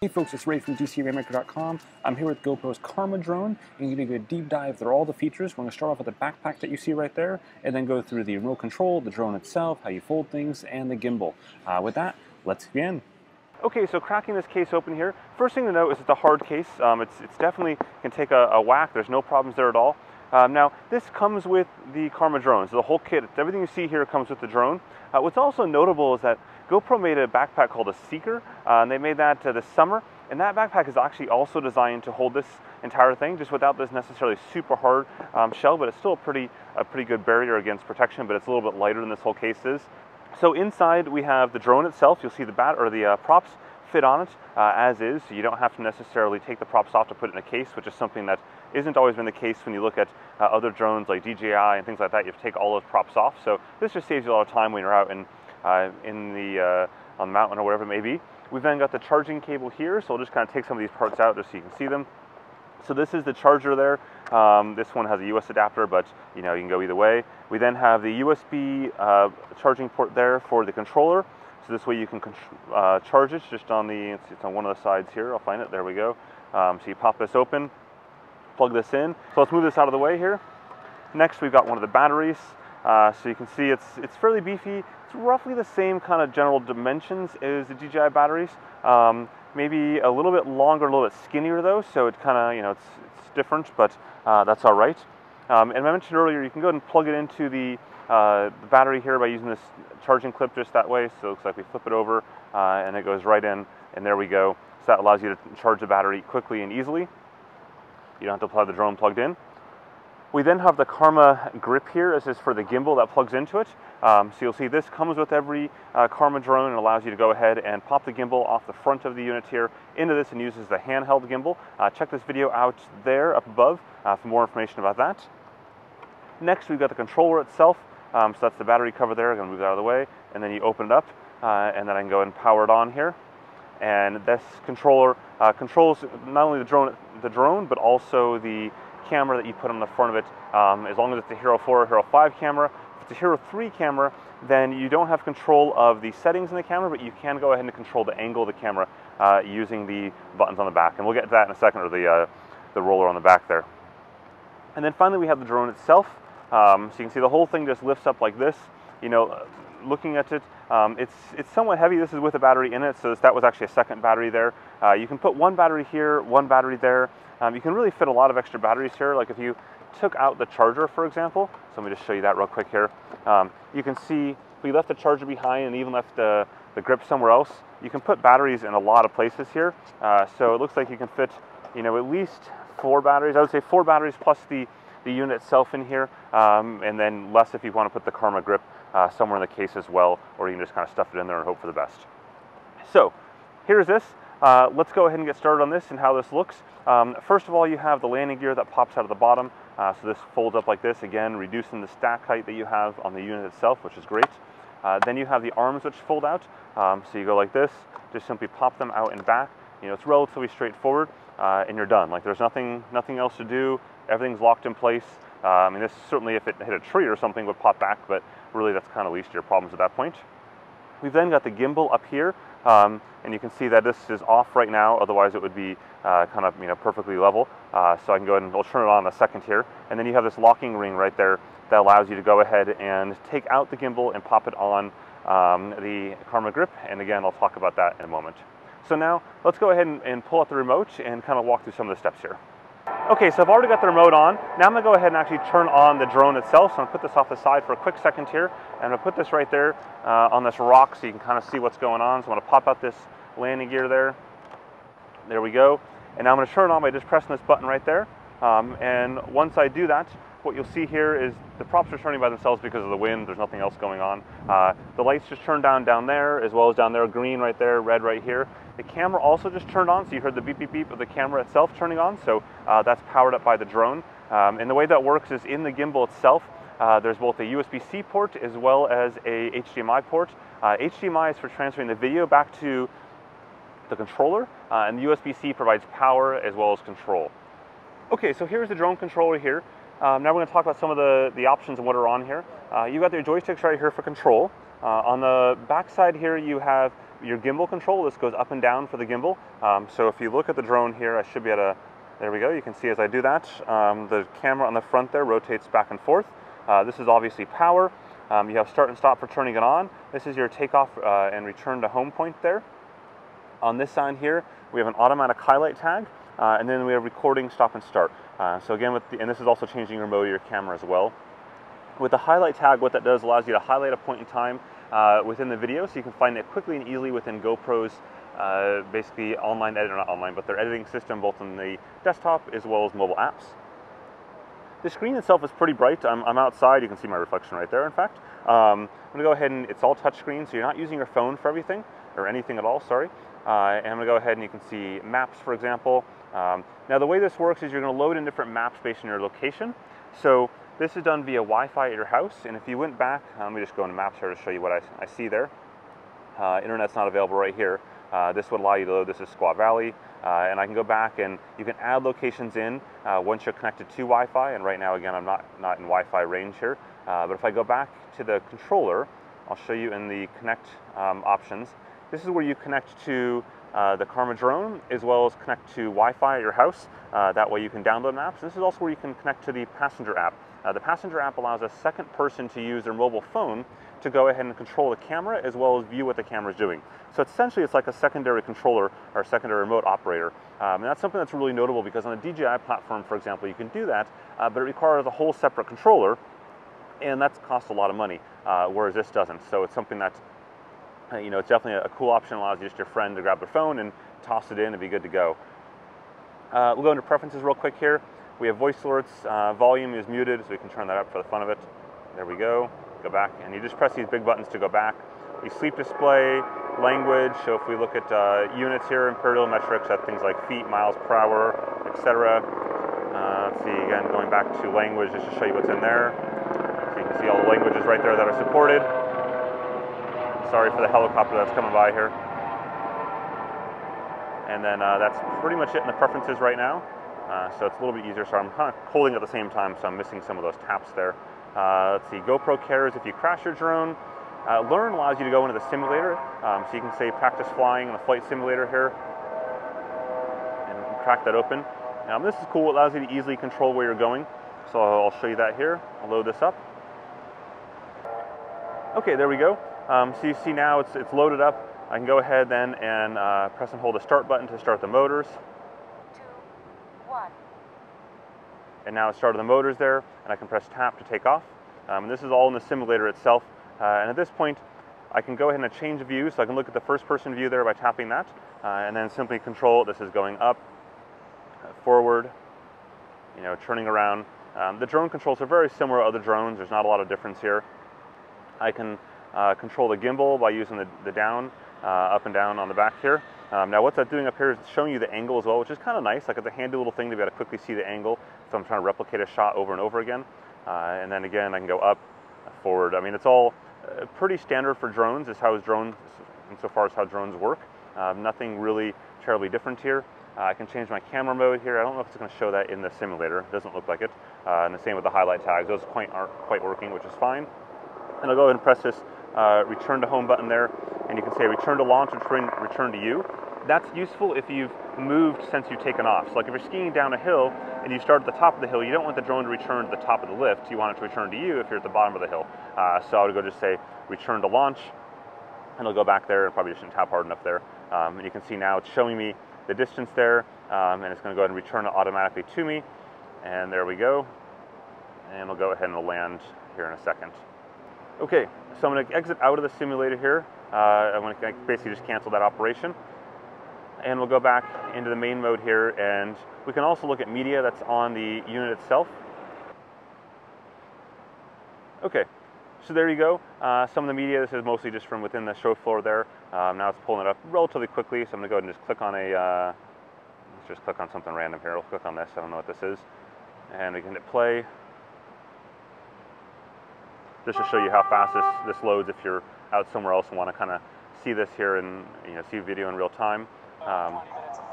Hey folks, it's Ray from DCRainmaker.com. I'm here with GoPro's Karma drone, and I'm going to a deep dive through all the features. We're going to start off with the backpack that you see right there, and then go through the remote control, the drone itself, how you fold things, and the gimbal. Uh, with that, let's begin. Okay, so cracking this case open here, first thing to note is it's a hard case. Um, it's, it's definitely can take a, a whack. There's no problems there at all. Um, now, this comes with the Karma drone. So the whole kit, everything you see here comes with the drone. Uh, what's also notable is that GoPro made a backpack called a Seeker, uh, and they made that uh, this summer. And that backpack is actually also designed to hold this entire thing, just without this necessarily super hard um, shell, but it's still a pretty, a pretty good barrier against protection, but it's a little bit lighter than this whole case is. So inside we have the drone itself. You'll see the bat or the uh, props fit on it uh, as is, so you don't have to necessarily take the props off to put it in a case, which is something that isn't always been the case when you look at uh, other drones like DJI and things like that. You have to take all those props off. So this just saves you a lot of time when you're out uh, in the, uh, on the mountain or whatever it may be. We've then got the charging cable here, so I'll just kind of take some of these parts out just so you can see them. So this is the charger there. Um, this one has a US adapter, but you know you can go either way. We then have the USB uh, charging port there for the controller. So this way you can uh, charge it just on the, it's on one of the sides here. I'll find it, there we go. Um, so you pop this open, plug this in. So let's move this out of the way here. Next we've got one of the batteries. Uh, so you can see it's, it's fairly beefy. It's roughly the same kind of general dimensions as the DJI batteries. Um, maybe a little bit longer, a little bit skinnier though, so it kind of, you know, it's, it's different, but uh, that's all right. Um, and I mentioned earlier, you can go ahead and plug it into the, uh, the, battery here by using this charging clip just that way. So it looks like we flip it over uh, and it goes right in, and there we go. So that allows you to charge the battery quickly and easily. You don't have to have the drone plugged in. We then have the Karma grip here. This is for the gimbal that plugs into it. Um, so you'll see this comes with every uh, Karma drone and allows you to go ahead and pop the gimbal off the front of the unit here into this and uses the handheld gimbal. Uh, check this video out there up above uh, for more information about that. Next, we've got the controller itself. Um, so that's the battery cover there. I'm gonna move that out of the way. And then you open it up uh, and then I can go and power it on here. And this controller uh, controls not only the drone, the drone, but also the camera that you put on the front of it, um, as long as it's a Hero 4 or Hero 5 camera. If it's a Hero 3 camera, then you don't have control of the settings in the camera, but you can go ahead and control the angle of the camera uh, using the buttons on the back. And we'll get to that in a second, or the, uh, the roller on the back there. And then finally we have the drone itself. Um, so you can see the whole thing just lifts up like this. You know, looking at it, um, it's, it's somewhat heavy. This is with a battery in it, so that was actually a second battery there. Uh, you can put one battery here, one battery there. Um, you can really fit a lot of extra batteries here. Like if you took out the charger, for example, so let me just show you that real quick here. Um, you can see we left the charger behind and even left the, the grip somewhere else. You can put batteries in a lot of places here. Uh, so it looks like you can fit, you know, at least four batteries. I would say four batteries plus the, the unit itself in here, um, and then less if you want to put the Karma grip uh, somewhere in the case as well, or you can just kind of stuff it in there and hope for the best. So here's this. Uh, let's go ahead and get started on this and how this looks. Um, first of all, you have the landing gear that pops out of the bottom. Uh, so this folds up like this, again, reducing the stack height that you have on the unit itself, which is great. Uh, then you have the arms which fold out. Um, so you go like this, just simply pop them out and back. You know, it's relatively straightforward uh, and you're done. Like there's nothing, nothing else to do. Everything's locked in place. Uh, I mean, this certainly if it hit a tree or something would pop back, but really that's kind of least your problems at that point. We've then got the gimbal up here, um, and you can see that this is off right now, otherwise it would be uh, kind of you know perfectly level. Uh, so I can go ahead and I'll turn it on a second here. And then you have this locking ring right there that allows you to go ahead and take out the gimbal and pop it on um, the Karma grip. And again, I'll talk about that in a moment. So now let's go ahead and, and pull out the remote and kind of walk through some of the steps here. Okay, so I've already got the remote on. Now I'm gonna go ahead and actually turn on the drone itself. So I'm gonna put this off the side for a quick second here. And I'm gonna put this right there uh, on this rock so you can kind of see what's going on. So I'm gonna pop out this landing gear there. There we go. And now I'm gonna turn it on by just pressing this button right there. Um, and once I do that, what you'll see here is the props are turning by themselves because of the wind. There's nothing else going on. Uh, the lights just turned down down there, as well as down there, green right there, red right here. The camera also just turned on, so you heard the beep beep beep of the camera itself turning on. So uh, that's powered up by the drone. Um, and the way that works is in the gimbal itself, uh, there's both a USB-C port as well as a HDMI port. HDMI uh, is for transferring the video back to the controller, uh, and the USB-C provides power as well as control. Okay, so here's the drone controller here. Um, now we're going to talk about some of the, the options and what are on here. Uh, you've got your joysticks right here for control. Uh, on the back side here, you have your gimbal control, this goes up and down for the gimbal. Um, so if you look at the drone here, I should be at a, there we go, you can see as I do that, um, the camera on the front there rotates back and forth. Uh, this is obviously power. Um, you have start and stop for turning it on. This is your takeoff uh, and return to home point there. On this side here, we have an automatic highlight tag, uh, and then we have recording, stop and start. Uh, so again, with the, and this is also changing your mode of your camera as well. With the highlight tag, what that does allows you to highlight a point in time uh, within the video so you can find it quickly and easily within GoPro's uh, basically online editor, not online, but their editing system both on the desktop as well as mobile apps. The screen itself is pretty bright. I'm, I'm outside, you can see my reflection right there in fact. Um, I'm gonna go ahead and it's all touchscreen so you're not using your phone for everything or anything at all, sorry. Uh, and I'm gonna go ahead and you can see maps for example. Um, now the way this works is you're gonna load in different maps based on your location. So this is done via Wi-Fi at your house, and if you went back, uh, let me just go into Maps here to show you what I, I see there. Uh, internet's not available right here. Uh, this would allow you to load this as Squaw Valley, uh, and I can go back and you can add locations in uh, once you're connected to Wi-Fi, and right now, again, I'm not, not in Wi-Fi range here, but if I go back to the controller, I'll show you in the connect um, options. This is where you connect to uh, the Karma drone as well as connect to Wi-Fi at your house. Uh, that way you can download maps. This is also where you can connect to the passenger app. Uh, the passenger app allows a second person to use their mobile phone to go ahead and control the camera as well as view what the camera is doing. So essentially it's like a secondary controller or secondary remote operator. Um, and that's something that's really notable because on a DJI platform, for example, you can do that, uh, but it requires a whole separate controller and that's cost a lot of money, uh, whereas this doesn't. So it's something that, you know, it's definitely a cool option, allows just your friend to grab their phone and toss it in and be good to go. Uh, we'll go into preferences real quick here. We have voice alerts, uh, volume is muted, so we can turn that up for the fun of it. There we go, go back, and you just press these big buttons to go back. We sleep display, language, so if we look at uh, units here, imperial metrics at things like feet, miles per hour, etc. Uh, let's see, again, going back to language just to show you what's in there. So you can see all the languages right there that are supported. Sorry for the helicopter that's coming by here. And then uh, that's pretty much it in the preferences right now. Uh, so it's a little bit easier. So I'm kind of holding at the same time, so I'm missing some of those taps there. Uh, let's see, GoPro cares if you crash your drone. Uh, Learn allows you to go into the simulator, um, so you can say practice flying in the flight simulator here, and crack that open. Now this is cool, it allows you to easily control where you're going. So I'll show you that here. I'll load this up. Okay, there we go. Um, so you see now it's, it's loaded up. I can go ahead then and uh, press and hold the start button to start the motors. and now it started the motors there, and I can press tap to take off. Um, and this is all in the simulator itself. Uh, and at this point, I can go ahead and change view, so I can look at the first person view there by tapping that, uh, and then simply control, this is going up, uh, forward, you know, turning around. Um, the drone controls are very similar to other drones, there's not a lot of difference here. I can uh, control the gimbal by using the, the down, uh, up and down on the back here. Um, now what that's doing up here is showing you the angle as well, which is kind of nice. Like it's a handy little thing to be able to quickly see the angle if I'm trying to replicate a shot over and over again. Uh, and then again, I can go up, forward. I mean, it's all uh, pretty standard for drones. Is how drones, insofar as how drones work. Um, nothing really terribly different here. Uh, I can change my camera mode here. I don't know if it's going to show that in the simulator. It doesn't look like it. Uh, and the same with the highlight tags. Those quite aren't quite working, which is fine. And I'll go ahead and press this uh, return to home button there, and you can say return to launch, return, return to you. That's useful if you've moved since you've taken off. So like if you're skiing down a hill and you start at the top of the hill, you don't want the drone to return to the top of the lift. You want it to return to you if you're at the bottom of the hill. Uh, so I would go just say return to launch, and it'll go back there. and probably shouldn't tap hard enough there. Um, and you can see now it's showing me the distance there, um, and it's going to go ahead and return it automatically to me. And there we go. And we'll go ahead and land here in a second. Okay, so I'm going to exit out of the simulator here. Uh, I'm going to basically just cancel that operation. And we'll go back into the main mode here, and we can also look at media that's on the unit itself. Okay, so there you go. Uh, some of the media, this is mostly just from within the show floor there. Um, now it's pulling it up relatively quickly, so I'm going to go ahead and just click on a, uh, let's just click on something random here. We'll click on this, I don't know what this is. And we can hit play just to show you how fast this, this loads if you're out somewhere else and want to kind of see this here and you know see video in real time. Um,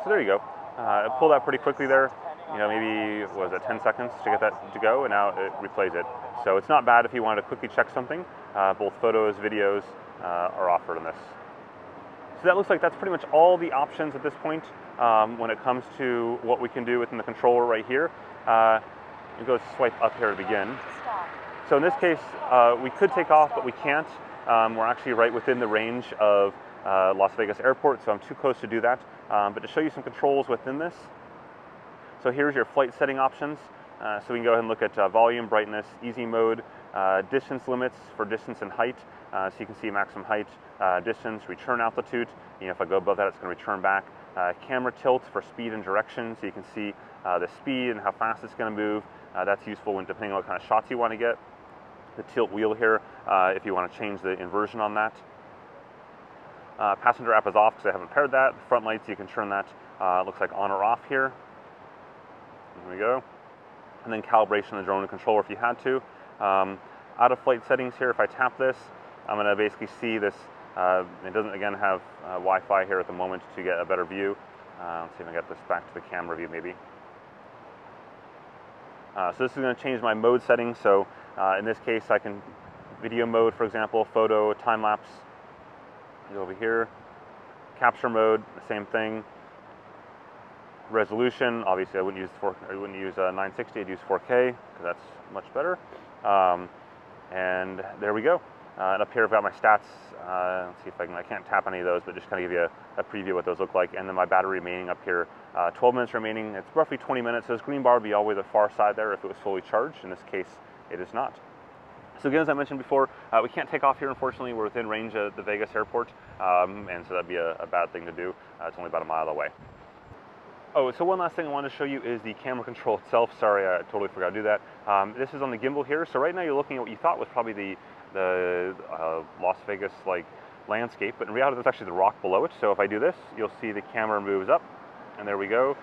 so there you go. Uh, pulled that pretty quickly there. You know, maybe was it 10 seconds to get that to go, and now it replays it. So it's not bad if you want to quickly check something. Uh, both photos, videos uh, are offered in this. So that looks like that's pretty much all the options at this point um, when it comes to what we can do within the controller right here. Uh, you go swipe up here to begin. So in this case, uh, we could take off, but we can't. Um, we're actually right within the range of uh, Las Vegas Airport, so I'm too close to do that. Um, but to show you some controls within this, so here's your flight setting options. Uh, so we can go ahead and look at uh, volume, brightness, easy mode, uh, distance limits for distance and height. Uh, so you can see maximum height, distance, return altitude. You know, if I go above that, it's going to return back. camera tilt for speed and direction, so you can see the speed and how fast it's going to move. that's useful when depending on what kind of shots you want to get. The tilt wheel here, if you want to change the inversion on that. Uh, passenger app is off because I haven't paired that. Front lights, you can turn that, uh, looks like on or off here. There we go. And then calibration of the drone controller if you had to. Um, out of flight settings here, if I tap this, I'm going to basically see this. Uh, it doesn't, again, have uh, Wi-Fi here at the moment to get a better view. Uh, let's see if I get this back to the camera view maybe. Uh, so this is going to change my mode settings. So in this case, I can video mode, for example, photo, time lapse, Go over here. Capture mode, the same thing. Resolution, obviously I wouldn't use 4, I wouldn't use uh, 960, I'd use 4K because that's much better. Um, and there we go. Uh, and up here I've got my stats. Uh, let's see if I can, I can't tap any of those, but just kind of give you a, a, preview of what those look like. And then my battery remaining up here, uh, 12 minutes remaining. It's roughly 20 minutes. So this green bar would be all the way the far side there if it was fully charged. In this case, it is not. So again, as I mentioned before, uh, we can't take off here, unfortunately. We're within range of the Vegas airport, um, and so that'd be a, a, bad thing to do. Uh, it's only about a mile away. Oh, so one last thing I wanted to show you is the camera control itself. Sorry, I totally forgot to do that. Um, this is on the gimbal here. So right now you're looking at what you thought was probably the, the uh, Las Vegas like landscape, but in reality that's actually the rock below it. So if I do this, you'll see the camera moves up, and there we go.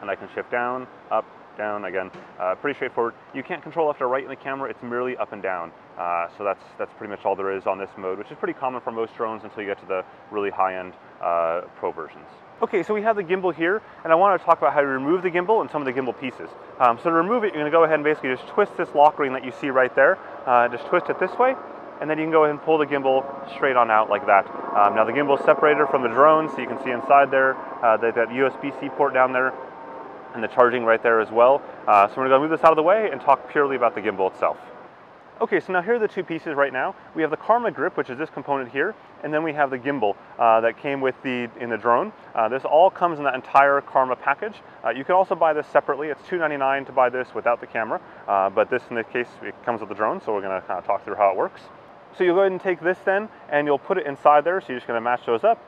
And I can shift down, up, down, again, uh, pretty straightforward. You can't control left or right in the camera, it's merely up and down. Uh, so that's, that's pretty much all there is on this mode, which is pretty common for most drones until you get to the really high-end uh, pro versions. Okay, so we have the gimbal here, and I want to talk about how to remove the gimbal and some of the gimbal pieces. Um, so to remove it, you're going to go ahead and basically just twist this lock ring that you see right there. Uh, just twist it this way, and then you can go ahead and pull the gimbal straight on out like that. Um, now the gimbal is separated from the drone, so you can see inside there, uh, that USB-C port down there and the charging right there as well. Uh, so we're gonna move this out of the way and talk purely about the gimbal itself. Okay, so now here are the two pieces right now. We have the Karma grip, which is this component here, and then we have the gimbal uh, that came with the in the drone. Uh, this all comes in that entire Karma package. Uh, you can also buy this separately. It's $2.99 to buy this without the camera, uh, but this in this case, it comes with the drone, so we're gonna kind of talk through how it works. So you'll go ahead and take this then, and you'll put it inside there, so you're just gonna match those up,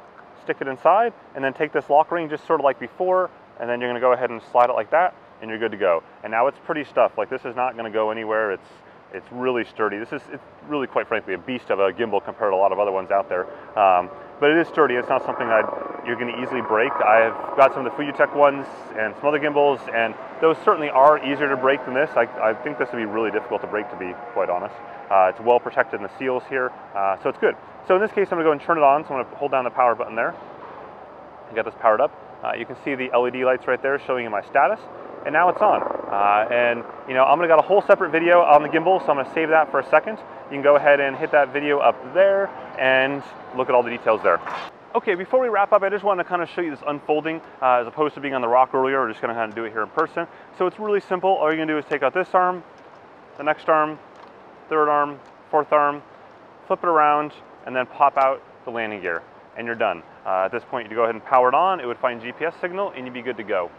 stick it inside, and then take this lock ring just sort of like before, and then you're gonna go ahead and slide it like that, and you're good to go. And now it's pretty stuff. Like this is not gonna go anywhere. It's it's really sturdy. This is it's really, quite frankly, a beast of a gimbal compared to a lot of other ones out there. Um, but it is sturdy. It's not something that you're going to easily break. I've got some of the FeiyuTech ones and some other gimbals, and those certainly are easier to break than this. I, I think this would be really difficult to break, to be quite honest. Uh, it's well protected in the seals here, uh, so it's good. So in this case, I'm going to go and turn it on. So I'm going to hold down the power button there and get this powered up. Uh, you can see the LED lights right there showing you my status. And now it's on. Uh, and you know, I'm gonna got a whole separate video on the gimbal, so I'm gonna save that for a second. You can go ahead and hit that video up there and look at all the details there. Okay, before we wrap up, I just want to kind of show you this unfolding uh, as opposed to being on the rock earlier. We're just going to kind of do it here in person. So it's really simple. All you're going to do is take out this arm, the next arm, third arm, fourth arm, flip it around, and then pop out the landing gear, and you're done. Uh, at this point, you'd go ahead and power it on, it would find GPS signal, and you'd be good to go.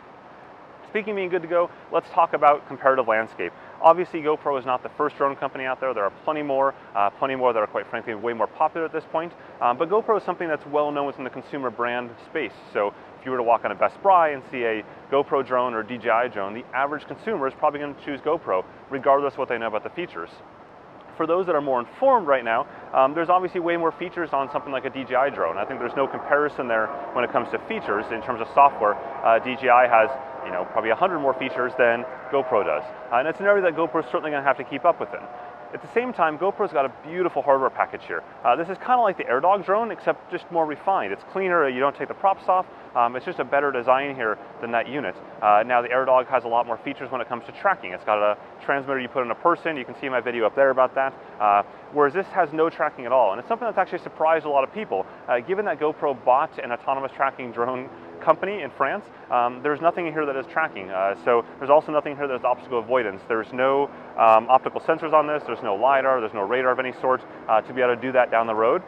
Speaking of being good to go, let's talk about comparative landscape. Obviously, GoPro is not the first drone company out there. There are plenty more, uh, plenty more that are quite frankly way more popular at this point. Um, but GoPro is something that's well known within the consumer brand space. So if you were to walk on a Best Buy and see a GoPro drone or DJI drone, the average consumer is probably going to choose GoPro, regardless of what they know about the features for those that are more informed right now, um, there's obviously way more features on something like a DJI drone. I think there's no comparison there when it comes to features in terms of software. Uh, DJI has you know, probably 100 more features than GoPro does. Uh, and it's an area that GoPro is certainly going to have to keep up with. It. At the same time, GoPro's got a beautiful hardware package here. Uh, this is kind of like the AirDog drone, except just more refined. It's cleaner, you don't take the props off. Um, it's just a better design here than that unit. Uh, now the AirDog has a lot more features when it comes to tracking. It's got a transmitter you put in a person, you can see my video up there about that, uh, whereas this has no tracking at all. And it's something that's actually surprised a lot of people. Uh, given that GoPro bought an autonomous tracking drone company in France, um, there's nothing in here that is tracking. Uh, so there's also nothing here that is obstacle avoidance. There's no um, optical sensors on this, there's no LiDAR, there's no radar of any sort uh, to be able to do that down the road.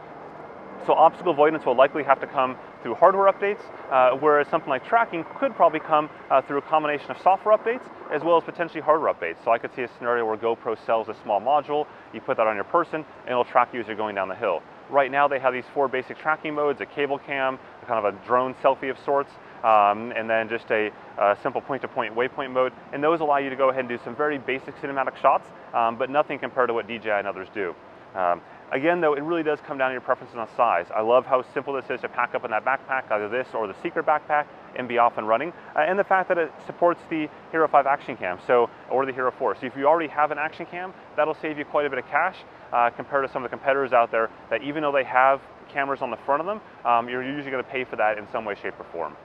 So obstacle avoidance will likely have to come through hardware updates, uh, whereas something like tracking could probably come uh, through a combination of software updates as well as potentially hardware updates. So I could see a scenario where GoPro sells a small module, you put that on your person, and it'll track you as you're going down the hill. Right now they have these four basic tracking modes, a cable cam, kind of a drone selfie of sorts, um, and then just a, a simple point-to-point -point waypoint mode. And those allow you to go ahead and do some very basic cinematic shots, um, but nothing compared to what DJI and others do. Um, again, though, it really does come down to your preferences on size. I love how simple this is to pack up in that backpack, either this or the Seeker backpack, and be off and running. Uh, and the fact that it supports the Hero 5 Action Cam, so or the Hero 4. So if you already have an Action Cam, that'll save you quite a bit of cash uh, compared to some of the competitors out there that even though they have cameras on the front of them, um, you're usually going to pay for that in some way, shape, or form.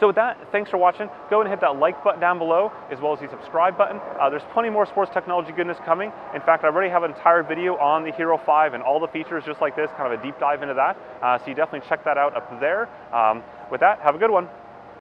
So with that, thanks for watching. Go and hit that like button down below, as well as the subscribe button. Uh, there's plenty more sports technology goodness coming. In fact, I already have an entire video on the Hero 5 and all the features just like this, kind of a deep dive into that. Uh, so you definitely check that out up there. Um, with that, have a good one.